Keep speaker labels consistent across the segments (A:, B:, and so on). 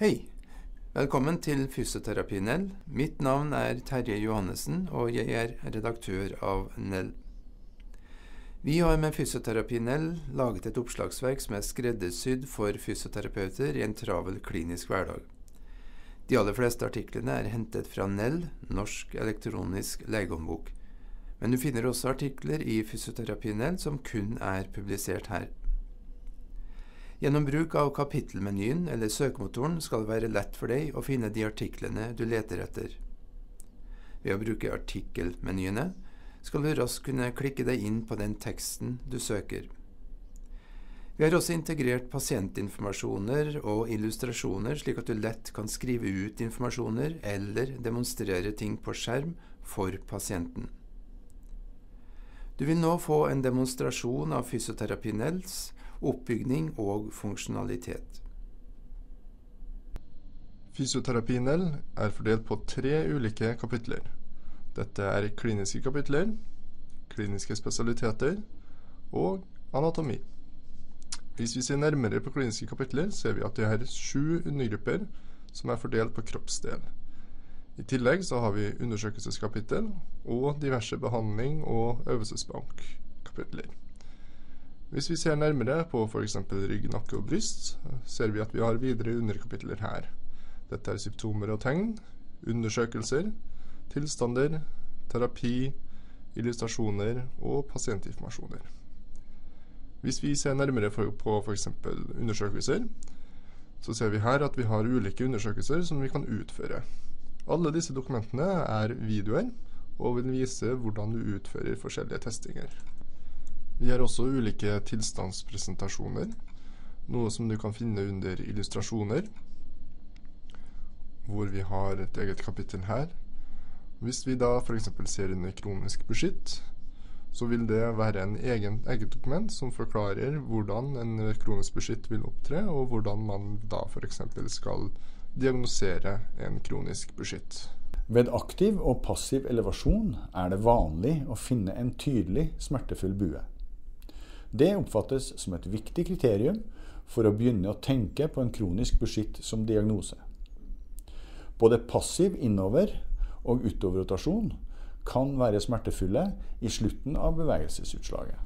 A: Hei! Velkommen til Fysioterapi-Nell. Mitt navn er Terje Johannessen, og jeg er redaktør av Nell. Vi har med Fysioterapi-Nell laget et oppslagsverk som er skreddersydd for fysioterapeuter i en travel klinisk hverdag. De aller fleste artiklene er hentet fra Nell, Norsk elektronisk legehåndbok. Men du finner også artikler i Fysioterapi-Nell som kun er publisert her. Gjennom bruk av kapittelmenyen eller søkemotoren skal det være lett for deg å finne de artiklene du leter etter. Ved å bruke artikkelmenyene skal du raskt kunne klikke deg inn på den teksten du søker. Vi har også integrert pasientinformasjoner og illustrasjoner, slik at du lett kan skrive ut informasjoner eller demonstrere ting på skjerm for pasienten. Du vil nå få en demonstrasjon av Fysioterapinels oppbygning og funksjonalitet.
B: Fysioterapinell er fordelt på tre ulike kapitler. Dette er kliniske kapitler, kliniske spesialiteter og anatomi. Hvis vi ser nærmere på kliniske kapitler, ser vi at det er sju undergrupper som er fordelt på kroppsdel. I tillegg så har vi undersøkelseskapittel og diverse behandling- og øvelsesbankkapitler. Hvis vi ser nærmere på f.eks. rygg, nakke og bryst, ser vi at vi har videre underkapitler her. Dette er symptomer og tegn, undersøkelser, tilstander, terapi, illustrasjoner og pasientinformasjoner. Hvis vi ser nærmere på f.eks. undersøkelser, så ser vi her at vi har ulike undersøkelser som vi kan utføre. Alle disse dokumentene er videoer og vil vise hvordan du utfører forskjellige testinger. Vi har også ulike tilstandspresentasjoner, noe som du kan finne under illustrasjoner, hvor vi har et eget kapittel her. Hvis vi da f.eks. ser under kronisk beskytt, så vil det være en egen, eget dokument som forklarer hvordan en kronisk beskytt vil opptre, og hvordan man da f.eks. skal diagnosere en kronisk beskytt.
C: Ved aktiv og passiv elevasjon er det vanlig å finne en tydelig smertefull bue. Det oppfattes som et viktig kriterium for å begynne å tenke på en kronisk beskytt som diagnose. Både passiv innover- og utoverrotasjon kan være smertefulle i slutten av bevegelsesutslaget.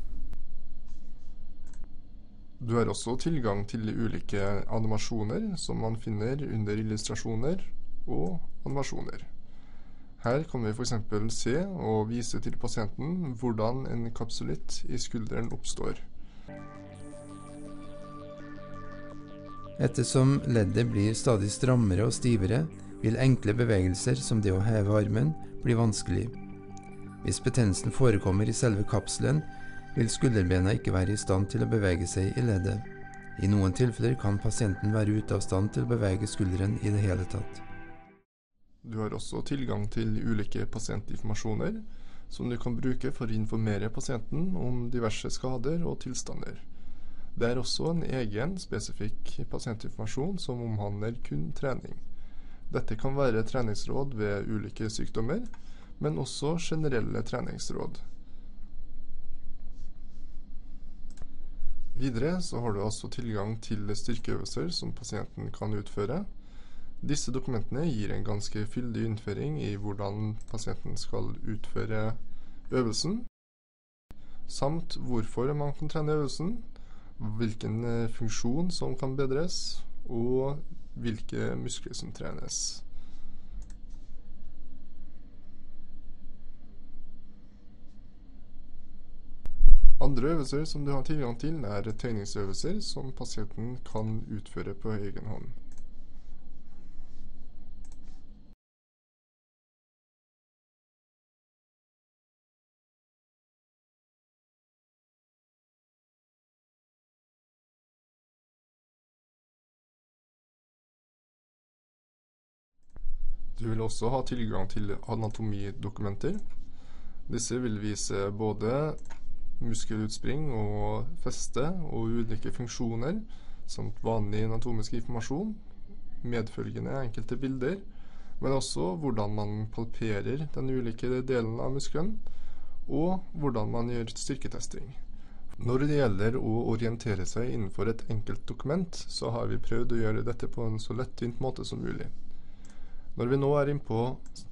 B: Du har også tilgang til ulike animasjoner som man finner under illustrasjoner og animasjoner. Her kan vi f.eks. se og vise til pasienten hvordan en kapsulitt i skulderen oppstår.
A: Ettersom leddet blir stadig strammere og stivere, vil enkle bevegelser som det å heve armen bli vanskelig. Hvis betennelsen forekommer i selve kapselen, vil skulderbena ikke være i stand til å bevege seg i leddet. I noen tilfeller kan pasienten være ute av stand til å bevege skulderen i det hele tatt.
B: Du har også tilgang til ulike pasientinformasjoner som du kan bruke for å informere pasienten om diverse skader og tilstander. Det er også en egen, spesifikk pasientinformasjon som omhandler kun trening. Dette kan være treningsråd ved ulike sykdommer, men også generelle treningsråd. Videre så har du også tilgang til styrkeøvelser som pasienten kan utføre. Disse dokumentene gir en ganske fyldig innføring i hvordan pasienten skal utføre øvelsen, samt hvorfor man kan trene øvelsen, hvilken eh, funksjon som kan bedres, og hvilke muskler som trenes. Andre øvelser som du har tilgang til, er tegningsøvelser som pasienten kan utføre på egen hånd. Du vil også ha tilgang til anatomidokumenter. Disse vil vise både muskelutspring og feste og ulike funksjoner, samt vanlig anatomisk informasjon, medfølgende enkelte bilder, men også hvordan man palperer den ulike delen av muskelen, og hvordan man gjør styrketesting. Når det gjelder å orientere seg innenfor et enkelt dokument, så har vi prøvd å gjøre dette på en så lettvint måte som mulig. Når vi nå er innpå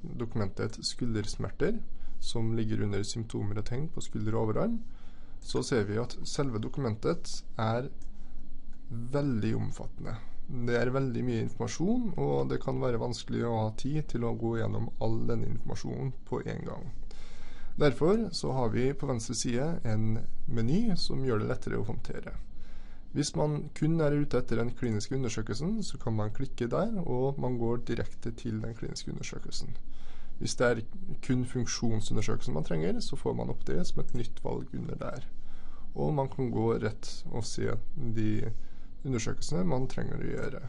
B: dokumentet 'skuldersmerter', som ligger under symptomer og tegn på skulder og overarm, så ser vi at selve dokumentet er veldig omfattende. Det er veldig mye informasjon, og det kan være vanskelig å ha tid til å gå gjennom all denne informasjonen på en gang. Derfor så har vi på venstre side en meny som gjør det lettere å håndtere. Hvis man kun er ute etter den kliniske undersøkelsen, så kan man klikke der, og man går direkte til den kliniske undersøkelsen. Hvis det er kun funksjonsundersøkelsen man trenger, så får man opp det som et nytt valg under der. Og man kan gå rett og se de undersøkelsene man trenger å gjøre.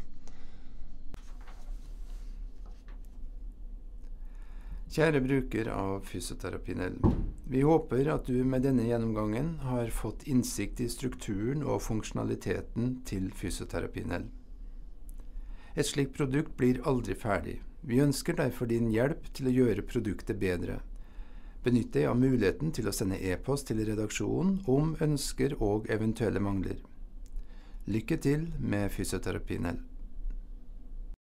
A: Kjære bruker av Fysioterapinell. Vi håper at du med denne gjennomgangen har fått innsikt i strukturen og funksjonaliteten til Fysioterapinell. Et slikt produkt blir aldri ferdig. Vi ønsker derfor din hjelp til å gjøre produktet bedre. Benytt deg av muligheten til å sende e-post til redaksjonen om ønsker og eventuelle mangler. Lykke til med Fysioterapinell.